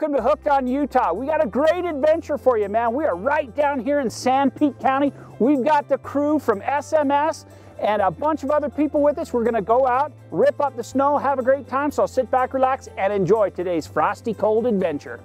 welcome to Hooked on Utah. We got a great adventure for you, man. We are right down here in Sanpete County. We've got the crew from SMS and a bunch of other people with us. We're gonna go out, rip up the snow, have a great time. So sit back, relax, and enjoy today's frosty cold adventure.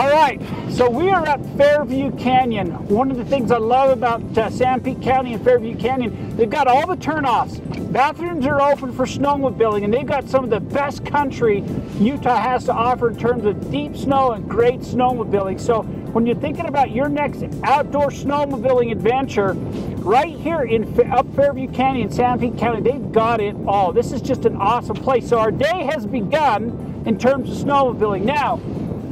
All right, so we are at Fairview Canyon. One of the things I love about uh, Sanpete County and Fairview Canyon, they've got all the turnoffs. Bathrooms are open for snowmobiling, and they've got some of the best country Utah has to offer in terms of deep snow and great snowmobiling. So when you're thinking about your next outdoor snowmobiling adventure, right here in up Fairview Canyon, Sanpete County, they've got it all. This is just an awesome place. So our day has begun in terms of snowmobiling. Now,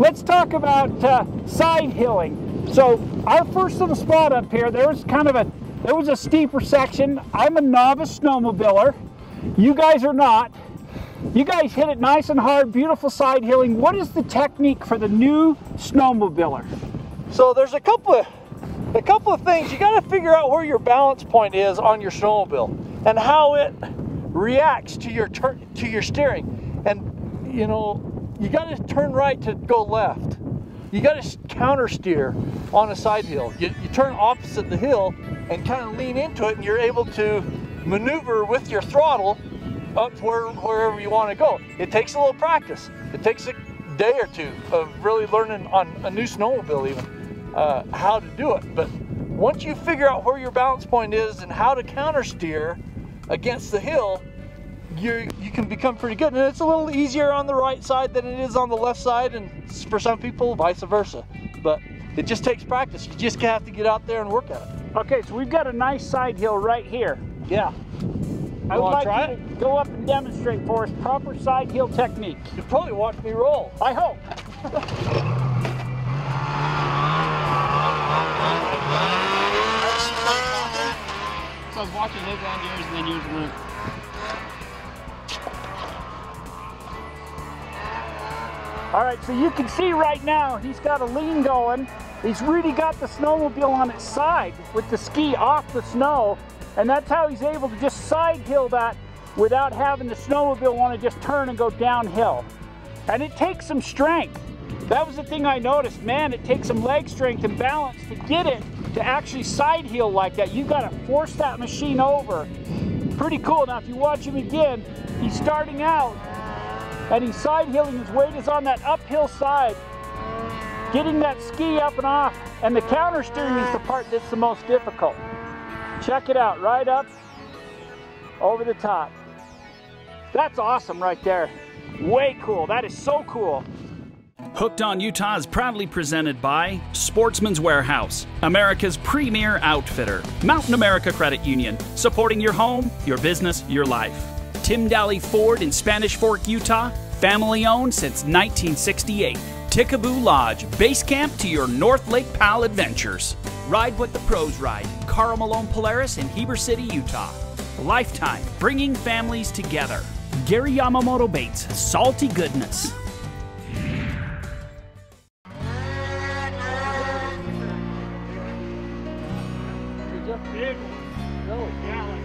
Let's talk about uh, side hilling. So our first little spot up here, there was kind of a, there was a steeper section. I'm a novice snowmobiler. You guys are not. You guys hit it nice and hard, beautiful side hilling. What is the technique for the new snowmobiler? So there's a couple of a couple of things. You got to figure out where your balance point is on your snowmobile and how it reacts to your turn to your steering. And you know, you got to turn right to go left. You got to counter steer on a side hill. You, you turn opposite the hill and kind of lean into it and you're able to maneuver with your throttle up where, wherever you want to go. It takes a little practice. It takes a day or two of really learning on a new snowmobile even uh, how to do it. But once you figure out where your balance point is and how to counter steer against the hill, you you can become pretty good. And it's a little easier on the right side than it is on the left side, and for some people, vice versa. But it just takes practice. You just have to get out there and work at it. Okay, so we've got a nice side hill right here. Yeah. I would like you to go up and demonstrate for us proper side hill technique. You'll probably watch me roll. I hope. so I was watching his on yours and then yours went. All right, so you can see right now, he's got a lean going. He's really got the snowmobile on its side with the ski off the snow. And that's how he's able to just side hill that without having the snowmobile want to just turn and go downhill. And it takes some strength. That was the thing I noticed. Man, it takes some leg strength and balance to get it to actually side hill like that. You've got to force that machine over. Pretty cool. Now, if you watch him again, he's starting out and he's side hilling. His weight is on that uphill side, getting that ski up and off. And the counter steering is the part that's the most difficult. Check it out, right up, over the top. That's awesome right there. Way cool. That is so cool. Hooked on Utah is proudly presented by Sportsman's Warehouse, America's premier outfitter, Mountain America Credit Union, supporting your home, your business, your life. Tim Daly Ford in Spanish Fork, Utah, family owned since 1968. Ticaboo Lodge, base camp to your North Lake Powell adventures. Ride what the pros ride. Karl Malone Polaris in Heber City, Utah. Lifetime, bringing families together. Gary Yamamoto Baits, salty goodness. right,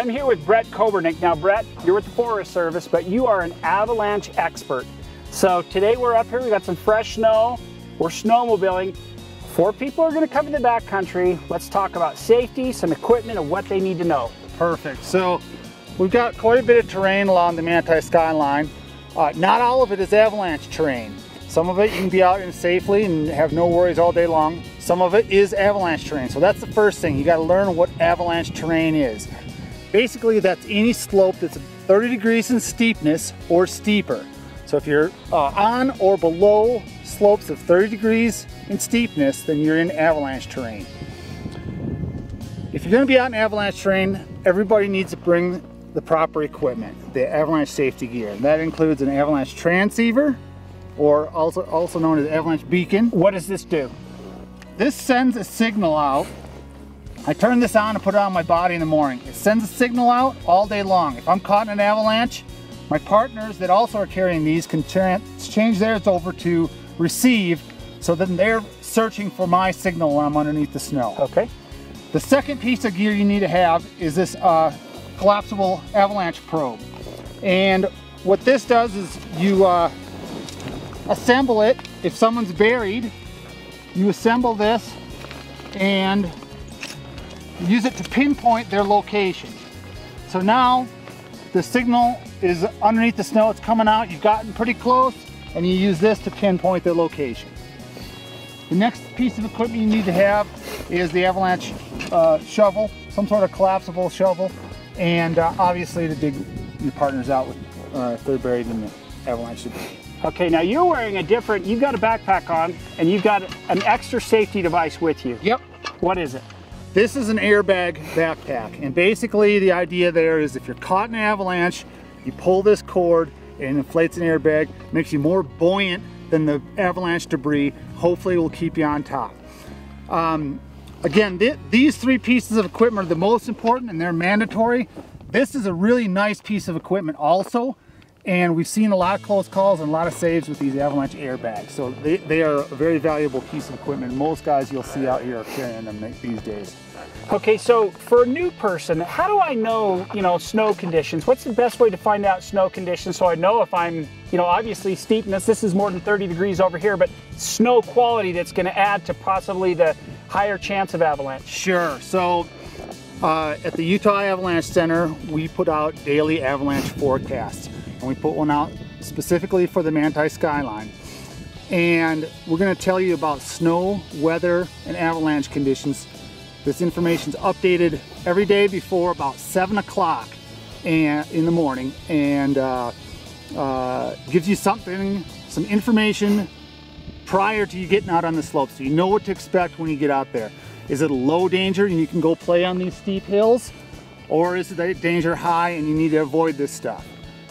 I'm here with Brett Kobernik. Now, Brett, you're with the Forest Service, but you are an avalanche expert. So today we're up here, we got some fresh snow, we're snowmobiling. Four people are gonna come in the backcountry. Let's talk about safety, some equipment, and what they need to know. Perfect. So we've got quite a bit of terrain along the Manti skyline. Uh, not all of it is avalanche terrain. Some of it you can be out in safely and have no worries all day long. Some of it is avalanche terrain. So that's the first thing. You got to learn what avalanche terrain is. Basically, that's any slope that's 30 degrees in steepness or steeper. So if you're uh, on or below slopes of 30 degrees in steepness, then you're in avalanche terrain. If you're going to be out in avalanche terrain, everybody needs to bring the proper equipment, the avalanche safety gear. And that includes an avalanche transceiver, or also, also known as avalanche beacon. What does this do? This sends a signal out. I turn this on and put it on my body in the morning. It sends a signal out all day long. If I'm caught in an avalanche, my partners that also are carrying these can change theirs over to receive so then they're searching for my signal when I'm underneath the snow. Okay. The second piece of gear you need to have is this uh, collapsible avalanche probe. And what this does is you uh, assemble it. If someone's buried, you assemble this and use it to pinpoint their location. So now the signal is underneath the snow, it's coming out, you've gotten pretty close, and you use this to pinpoint their location. The next piece of equipment you need to have is the avalanche uh, shovel, some sort of collapsible shovel, and uh, obviously to dig your partners out with, uh, if they're buried in the avalanche debris. Okay, now you're wearing a different, you've got a backpack on and you've got an extra safety device with you. Yep. What is it? This is an airbag backpack. And basically the idea there is if you're caught in an avalanche, you pull this cord and inflates an airbag, makes you more buoyant than the avalanche debris. Hopefully it will keep you on top. Um, again, th these three pieces of equipment are the most important and they're mandatory. This is a really nice piece of equipment also and we've seen a lot of close calls and a lot of saves with these avalanche airbags. So they, they are a very valuable piece of equipment. Most guys you'll see out here are carrying them these days. Okay, so for a new person, how do I know, you know, snow conditions? What's the best way to find out snow conditions so I know if I'm, you know, obviously steepness, this is more than 30 degrees over here, but snow quality that's gonna add to possibly the higher chance of avalanche? Sure, so uh, at the Utah Avalanche Center, we put out daily avalanche forecasts and we put one out specifically for the Manti skyline. And we're gonna tell you about snow, weather, and avalanche conditions. This information is updated every day before about seven o'clock in the morning and uh, uh, gives you something, some information prior to you getting out on the slope so you know what to expect when you get out there. Is it low danger and you can go play on these steep hills? Or is it danger high and you need to avoid this stuff?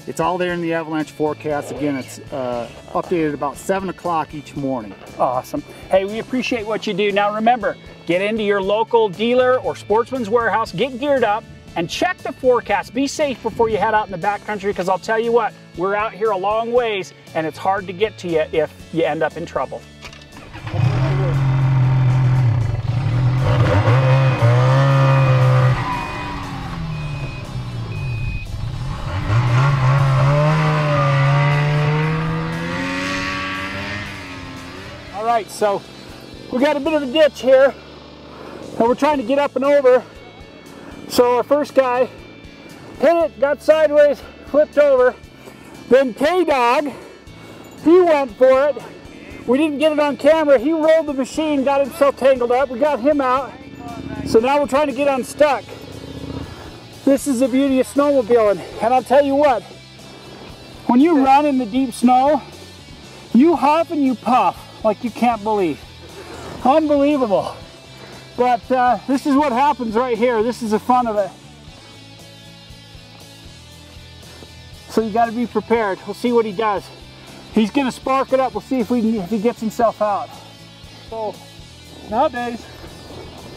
It's all there in the avalanche forecast. Again, it's uh, updated about 7 o'clock each morning. Awesome. Hey, we appreciate what you do. Now remember, get into your local dealer or sportsman's warehouse, get geared up, and check the forecast. Be safe before you head out in the backcountry because I'll tell you what, we're out here a long ways and it's hard to get to you if you end up in trouble. So we got a bit of a ditch here and we're trying to get up and over. So our first guy hit it, got sideways, flipped over. Then K-Dog, he went for it. We didn't get it on camera. He rolled the machine, got himself tangled up. We got him out. So now we're trying to get unstuck. This is the beauty of snowmobiling. And I'll tell you what, when you run in the deep snow, you huff and you puff like you can't believe. Unbelievable. But uh, this is what happens right here. This is the fun of it. So you got to be prepared. We'll see what he does. He's to spark it up. We'll see if we can, if he gets himself out. So nowadays,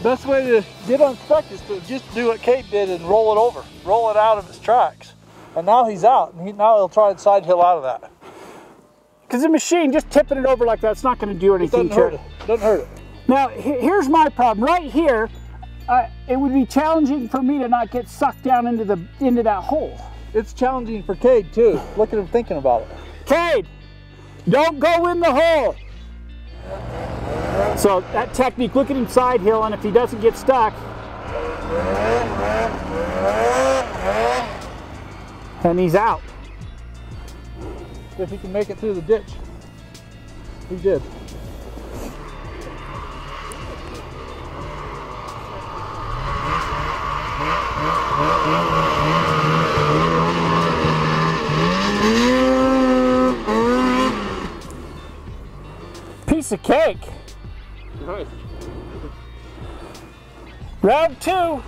best way to get unstuck is to just do what Cade did and roll it over, roll it out of its tracks. And now he's out. He, now he'll try and side hill out of that. Because the machine, just tipping it over like that's not going to do anything it doesn't hurt it. Doesn't hurt it. Now, here's my problem. Right here, I, it would be challenging for me to not get sucked down into the into that hole. It's challenging for Cade too. Look at him thinking about it. Cade, don't go in the hole. So that technique, look at him side hill, and if he doesn't get stuck, and he's out. If he can make it through the ditch. He did. Piece of cake. Nice. Round two.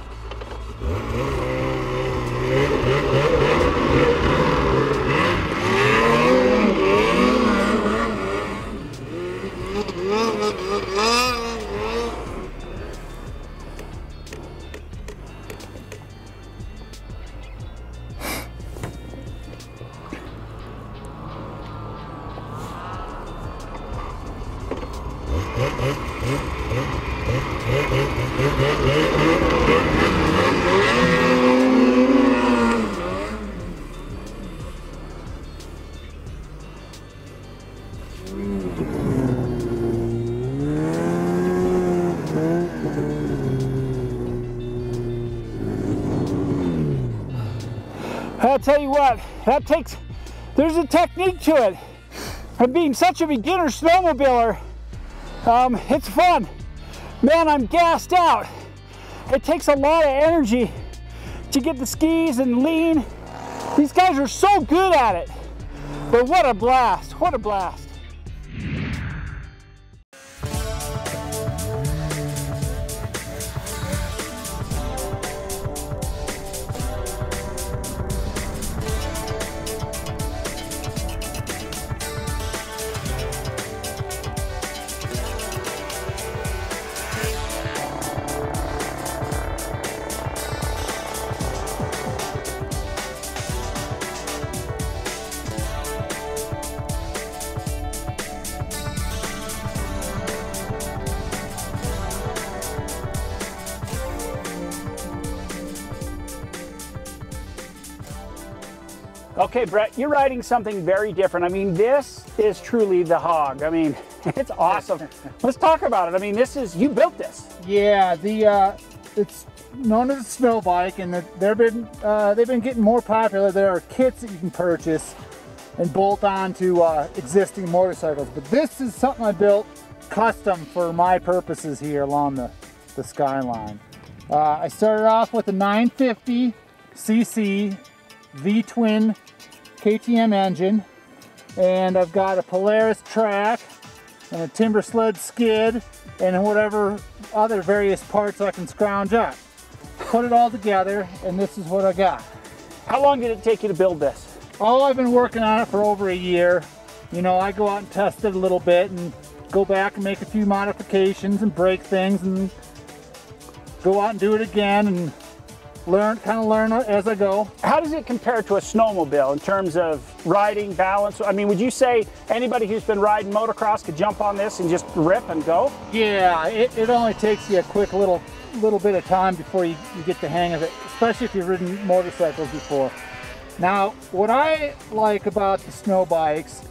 I'll tell you what, that takes, there's a technique to it. And being such a beginner snowmobiler, um, it's fun. Man, I'm gassed out. It takes a lot of energy to get the skis and lean. These guys are so good at it. But what a blast, what a blast. Okay, Brett, you're riding something very different. I mean, this is truly the hog. I mean, it's awesome. Let's talk about it. I mean, this is, you built this. Yeah, the uh, it's known as a snow bike, and they've been uh, they've been getting more popular. There are kits that you can purchase and bolt on to uh, existing motorcycles, but this is something I built custom for my purposes here along the the skyline. Uh, I started off with a 950 cc V-twin KTM engine, and I've got a Polaris track and a Timbersled skid and whatever other various parts I can scrounge up. Put it all together and this is what I got. How long did it take you to build this? Oh, I've been working on it for over a year. You know, I go out and test it a little bit and go back and make a few modifications and break things and go out and do it again and learn, kind of learn as I go. How does it compare to a snowmobile in terms of riding, balance? I mean, would you say anybody who's been riding motocross could jump on this and just rip and go? Yeah, it, it only takes you a quick little little bit of time before you, you get the hang of it, especially if you've ridden motorcycles before. Now, what I like about the snow bikes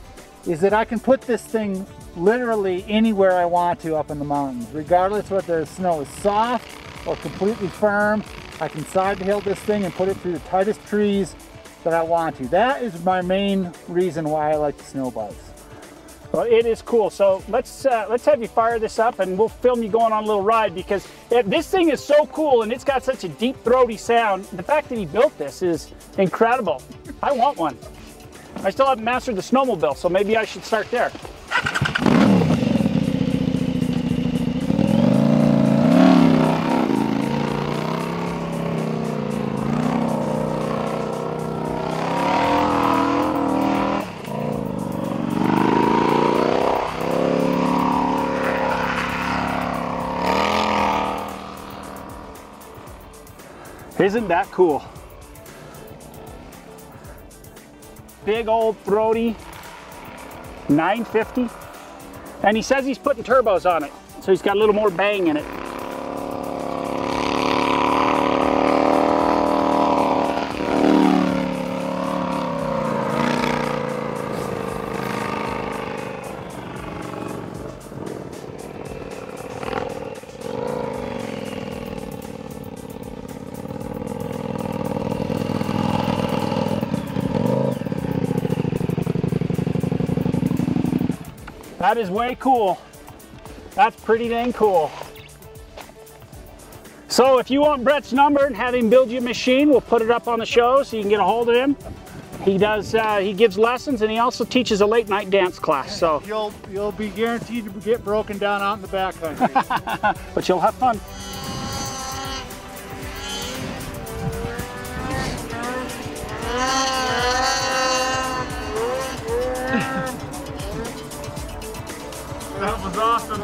is that I can put this thing literally anywhere I want to up in the mountains, regardless whether the snow is soft or completely firm. I can side hill this thing and put it through the tightest trees that I want to. That is my main reason why I like the snow bikes. Well, it is cool. So let's uh, let's have you fire this up, and we'll film you going on a little ride because it, this thing is so cool and it's got such a deep throaty sound. The fact that he built this is incredible. I want one. I still haven't mastered the snowmobile, so maybe I should start there. Isn't that cool? Big old throaty 950. And he says he's putting turbos on it, so he's got a little more bang in it. That is way cool. That's pretty dang cool. So if you want Brett's number and have him build you a machine, we'll put it up on the show so you can get a hold of him. He does. Uh, he gives lessons and he also teaches a late night dance class. So, You'll you'll be guaranteed to get broken down out in the backcountry. but you'll have fun. Awesome.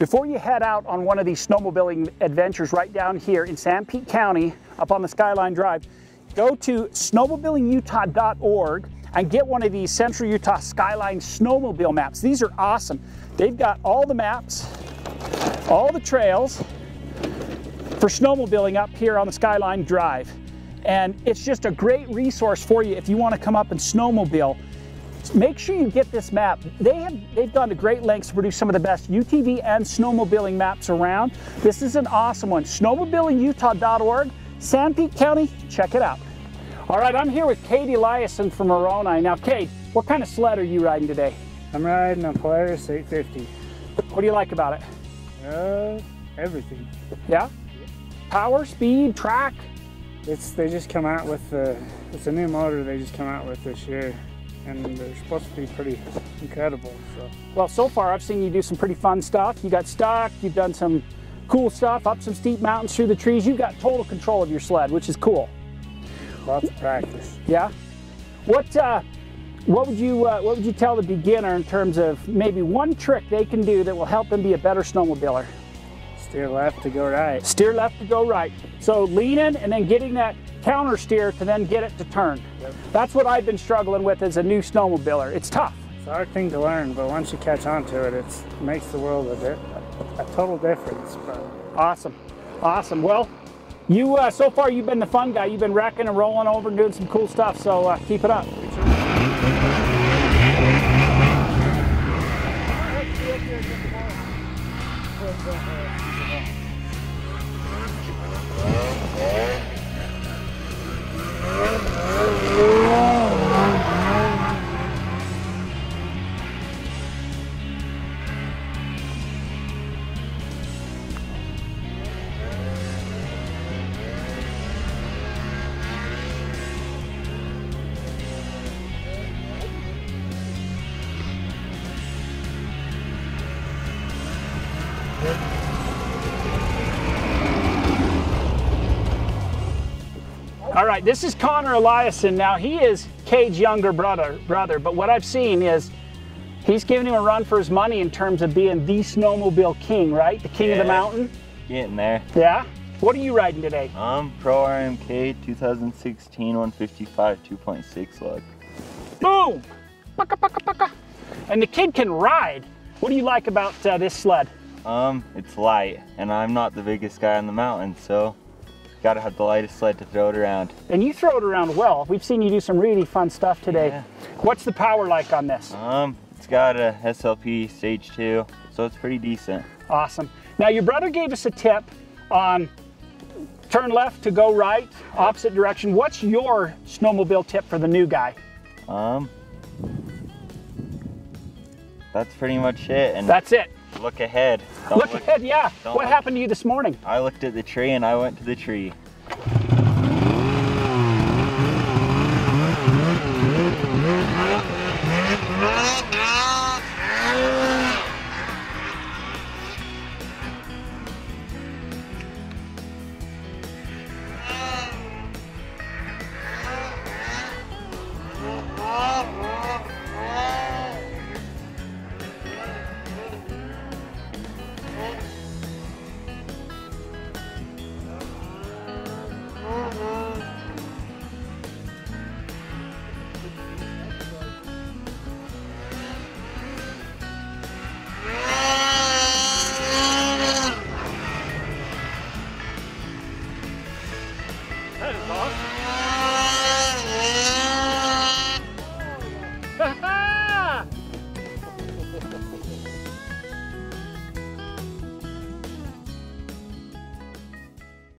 Before you head out on one of these snowmobiling adventures right down here in Sanpete County, up on the Skyline Drive, go to snowmobilingutah.org and get one of these Central Utah Skyline snowmobile maps. These are awesome. They've got all the maps, all the trails for snowmobiling up here on the Skyline Drive. And it's just a great resource for you if you want to come up and snowmobile make sure you get this map. They have they've gone to great lengths to produce some of the best UTV and snowmobiling maps around. This is an awesome one. Snowmobilingutah.org, Sanpete County, check it out. All right, I'm here with Cade Eliason from Moroni. Now, Cade, what kind of sled are you riding today? I'm riding a Polaris 850. What do you like about it? Uh, everything. Yeah? Power, speed, track? It's they just come out with the it's a new motor they just come out with this year, and they're supposed to be pretty incredible. So Well, so far I've seen you do some pretty fun stuff. You got stuck, you've done some cool stuff, up some steep mountains through the trees. You've got total control of your sled, which is cool. Lots of practice. Yeah. What uh, what would you uh, what would you tell the beginner in terms of maybe one trick they can do that will help them be a better snowmobiler? Steer left to go right. Steer left to go right. So leaning and then getting that counter steer to then get it to turn. Yep. That's what I've been struggling with as a new snowmobiler. It's tough. It's a hard thing to learn, but once you catch on to it, it makes the world a, di- a total difference. But Awesome, awesome. Well, you uh, so far you've been the fun guy. You've been wrecking and rolling over and doing some cool stuff. So uh, keep it up. All right, this is Connor Eliason. Now he is Cade's younger brother, brother, but what I've seen is he's giving him a run for his money in terms of being the snowmobile king, right? The king of the mountain. Getting there. Yeah. What are you riding today? Um, Pro RMK 2016 155 2.6 lug. Boom! And the kid can ride. What do you like about uh, this sled? Um, it's light, and I'm not the biggest guy on the mountain, so gotta have the lightest sled to throw it around. And you throw it around well. We've seen you do some really fun stuff today. Yeah. What's the power like on this? Um, it's got a SLP stage 2, so it's pretty decent. Awesome. Now your brother gave us a tip on turn left to go right, opposite direction. What's your snowmobile tip for the new guy? Um, that's pretty much it, and That's it. Look ahead. Don't Look ahead, yeah. What look- happened to you this morning? I looked at the tree and I went to the tree.